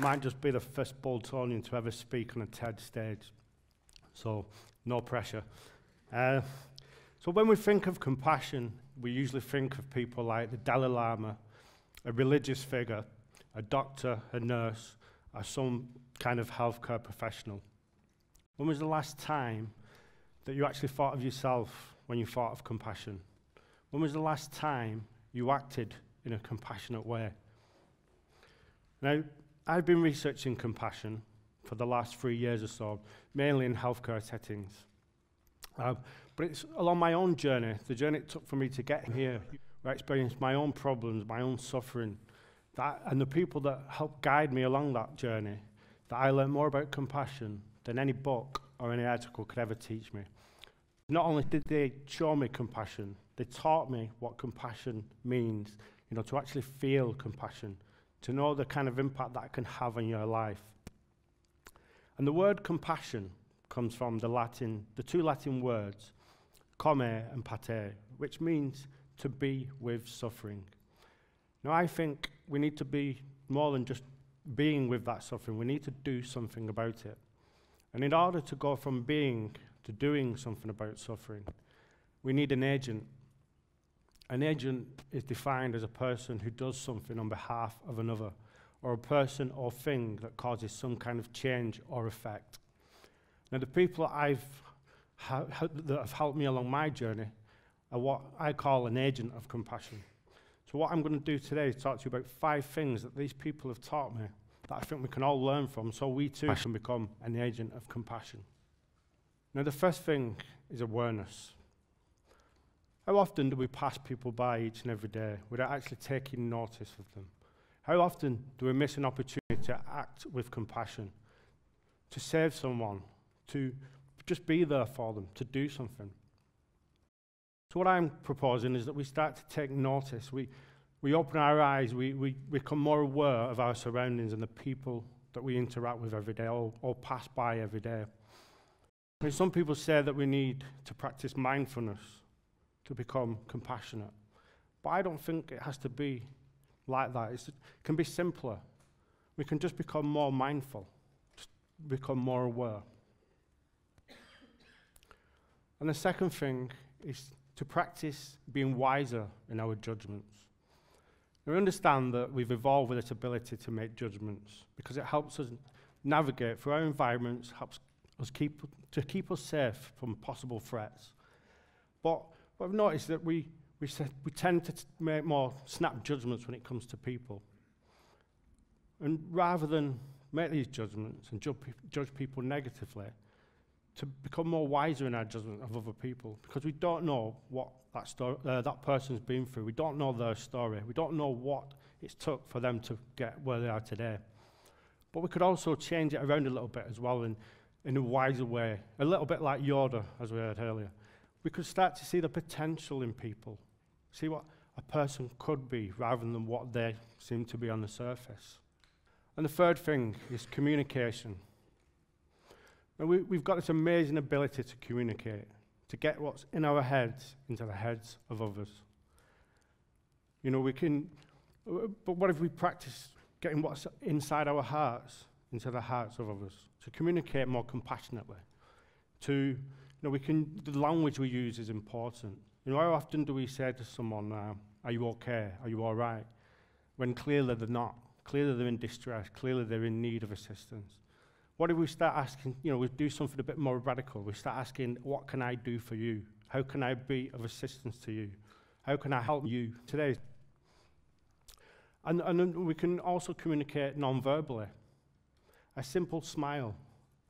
Might just be the first Boltonian to ever speak on a TED stage. So, no pressure. Uh, so, when we think of compassion, we usually think of people like the Dalai Lama, a religious figure, a doctor, a nurse, or some kind of healthcare professional. When was the last time that you actually thought of yourself when you thought of compassion? When was the last time you acted in a compassionate way? Now, I've been researching compassion for the last three years or so, mainly in healthcare settings. Uh, but it's along my own journey, the journey it took for me to get here, where I experienced my own problems, my own suffering, that, and the people that helped guide me along that journey, that I learned more about compassion than any book or any article could ever teach me. Not only did they show me compassion, they taught me what compassion means, you know, to actually feel compassion, to know the kind of impact that can have on your life. And the word compassion comes from the Latin, the two Latin words, com and pater, which means to be with suffering. Now, I think we need to be more than just being with that suffering, we need to do something about it. And in order to go from being to doing something about suffering, we need an agent. An agent is defined as a person who does something on behalf of another, or a person or thing that causes some kind of change or effect. Now, the people that I've ha- that have helped me along my journey are what I call an agent of compassion. So, what I'm going to do today is talk to you about five things that these people have taught me that I think we can all learn from so we too can become an agent of compassion. Now, the first thing is awareness. How often do we pass people by each and every day without actually taking notice of them? How often do we miss an opportunity to act with compassion, to save someone, to just be there for them, to do something? So, what I'm proposing is that we start to take notice. We, we open our eyes, we, we become more aware of our surroundings and the people that we interact with every day or, or pass by every day. I mean, some people say that we need to practice mindfulness to become compassionate. But I don't think it has to be like that. It's, it can be simpler. We can just become more mindful, become more aware. And the second thing is to practice being wiser in our judgments. We understand that we've evolved with this ability to make judgments because it helps us navigate through our environments, helps us keep, to keep us safe from possible threats. But what I've noticed that we, we, said, we tend to make more snap judgments when it comes to people. And rather than make these judgments and judge, judge people negatively, to become more wiser in our judgment of other people because we don't know what that, uh, that person's been through. We don't know their story. We don't know what it's took for them to get where they are today. But we could also change it around a little bit as well in, in a wiser way, a little bit like Yoda, as we heard earlier. We could start to see the potential in people, see what a person could be rather than what they seem to be on the surface. And the third thing is communication. Now we, we've got this amazing ability to communicate, to get what's in our heads into the heads of others. You know, we can, but what if we practice getting what's inside our hearts into the hearts of others? To communicate more compassionately. To, know, we can, the language we use is important. You know, how often do we say to someone, uh, Are you okay? Are you all right? When clearly they're not. Clearly they're in distress. Clearly they're in need of assistance. What if we start asking, you know, we do something a bit more radical? We start asking, what can I do for you? How can I be of assistance to you? How can I help you today? And, and we can also communicate non-verbally. A simple smile.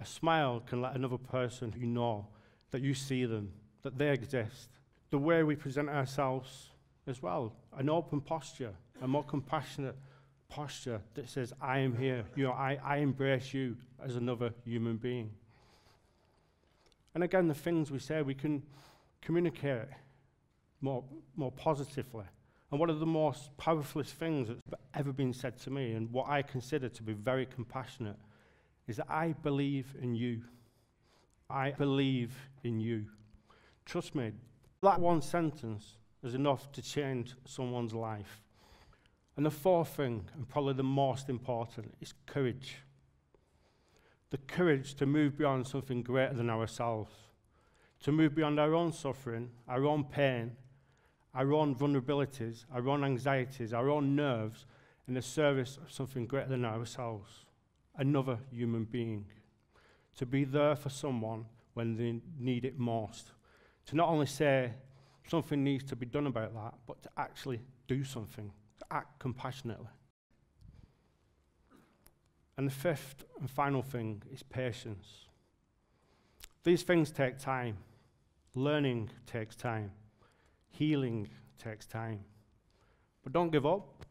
A smile can let another person who know that you see them, that they exist. The way we present ourselves as well. An open posture, a more compassionate posture that says, I am here. You know, I, I embrace you as another human being. And again, the things we say, we can communicate more, more positively. And one of the most powerful things that's ever been said to me, and what I consider to be very compassionate, is that I believe in you. I believe in you. Trust me, that one sentence is enough to change someone's life. And the fourth thing, and probably the most important, is courage. The courage to move beyond something greater than ourselves, to move beyond our own suffering, our own pain, our own vulnerabilities, our own anxieties, our own nerves, in the service of something greater than ourselves, another human being. To be there for someone when they need it most. To not only say something needs to be done about that, but to actually do something, to act compassionately. And the fifth and final thing is patience. These things take time. Learning takes time. Healing takes time. But don't give up.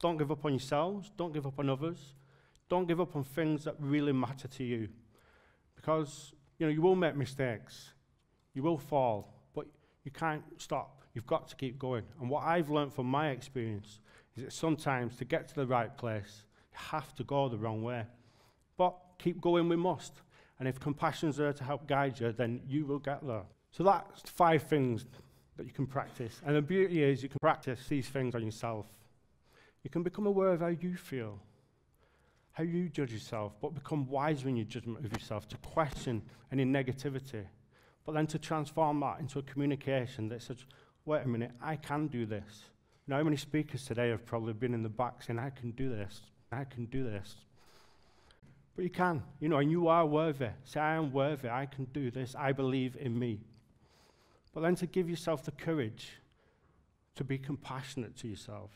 Don't give up on yourselves. Don't give up on others. Don't give up on things that really matter to you. Because, you know, you will make mistakes. You will fall. But you can't stop. You've got to keep going. And what I've learned from my experience is that sometimes to get to the right place, you have to go the wrong way. But keep going, we must. And if compassion's there to help guide you, then you will get there. So that's five things that you can practice. And the beauty is you can practice these things on yourself. You can become aware of how you feel, how you judge yourself, but become wiser in your judgment of yourself, to question any negativity, but then to transform that into a communication that says, wait a minute, I can do this. You how many speakers today have probably been in the back saying, I can do this, I can do this. But you can, you know, and you are worthy. Say, I am worthy, I can do this, I believe in me. But then to give yourself the courage to be compassionate to yourself,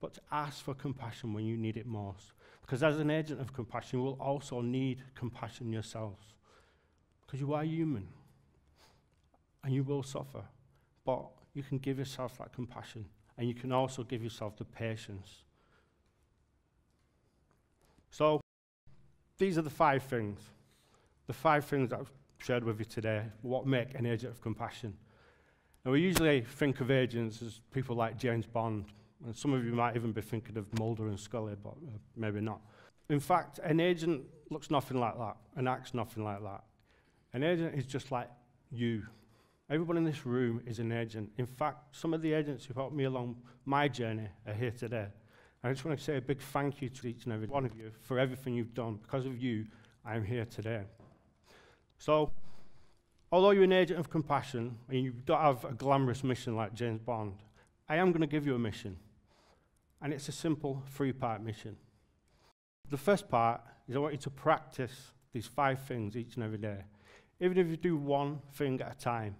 but to ask for compassion when you need it most. Because as an agent of compassion, you will also need compassion yourselves. Because you are human and you will suffer. But you can give yourself that compassion and you can also give yourself the patience. So, these are the five things. The five things that I've shared with you today, what make an agent of compassion. Now, we usually think of agents as people like James Bond, and some of you might even be thinking of Mulder and Scully, but uh, maybe not. In fact, an agent looks nothing like that and acts nothing like that. An agent is just like you. Everyone in this room is an agent. In fact, some of the agents who helped me along my journey are here today. I just want to say a big thank you to each and every one of you for everything you've done. Because of you, I am here today. So, although you're an agent of compassion and you don't have a glamorous mission like James Bond, I am going to give you a mission. And it's a simple three part mission. The first part is I want you to practice these five things each and every day. Even if you do one thing at a time,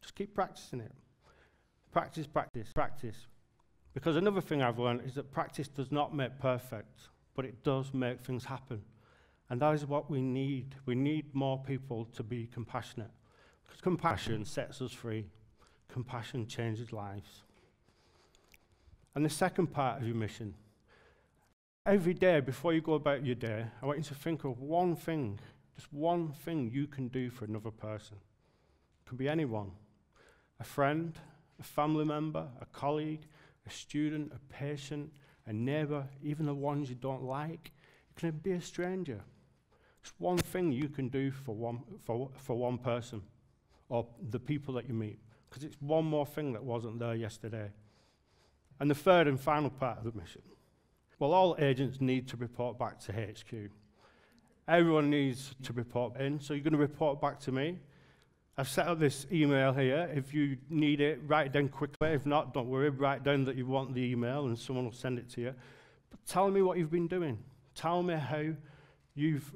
just keep practicing it. Practice, practice, practice. Because another thing I've learned is that practice does not make perfect, but it does make things happen. And that is what we need. We need more people to be compassionate. Because compassion sets us free, compassion changes lives. And the second part of your mission every day before you go about your day, I want you to think of one thing, just one thing you can do for another person. It can be anyone a friend, a family member, a colleague, a student, a patient, a neighbor, even the ones you don't like. It can be a stranger. It's one thing you can do for one, for, for one person or the people that you meet, because it's one more thing that wasn't there yesterday. And the third and final part of the mission. Well, all agents need to report back to HQ. Everyone needs to report in, so you're going to report back to me. I've set up this email here. If you need it, write it down quickly. If not, don't worry. Write down that you want the email and someone will send it to you. But tell me what you've been doing. Tell me how you've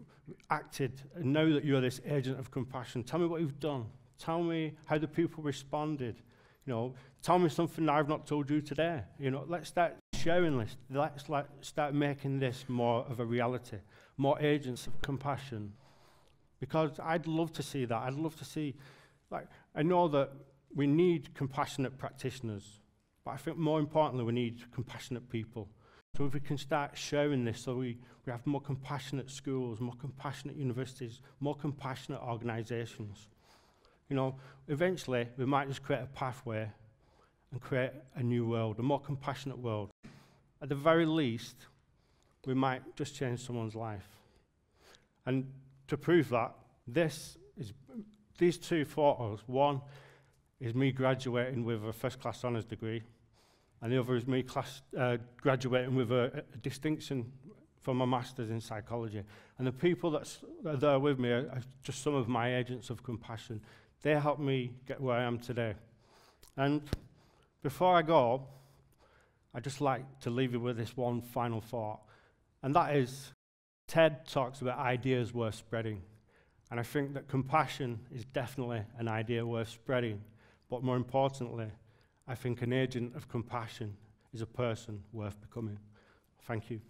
acted and know that you're this agent of compassion. Tell me what you've done. Tell me how the people responded. You know, tell me something I've not told you today. You know, let's start sharing this. Let's start making this more of a reality, more agents of compassion. Because I'd love to see that. I'd love to see, like, I know that we need compassionate practitioners, but I think more importantly, we need compassionate people. So if we can start sharing this, so we, we have more compassionate schools, more compassionate universities, more compassionate organisations. You know, eventually we might just create a pathway and create a new world, a more compassionate world. At the very least, we might just change someone's life. And to prove that, this is these two photos. One is me graduating with a first class honours degree, and the other is me class, uh, graduating with a, a distinction for my master's in psychology. And the people that's, that are there with me are, are just some of my agents of compassion. They helped me get where I am today. And before I go, I'd just like to leave you with this one final thought. And that is Ted talks about ideas worth spreading. And I think that compassion is definitely an idea worth spreading. But more importantly, I think an agent of compassion is a person worth becoming. Thank you.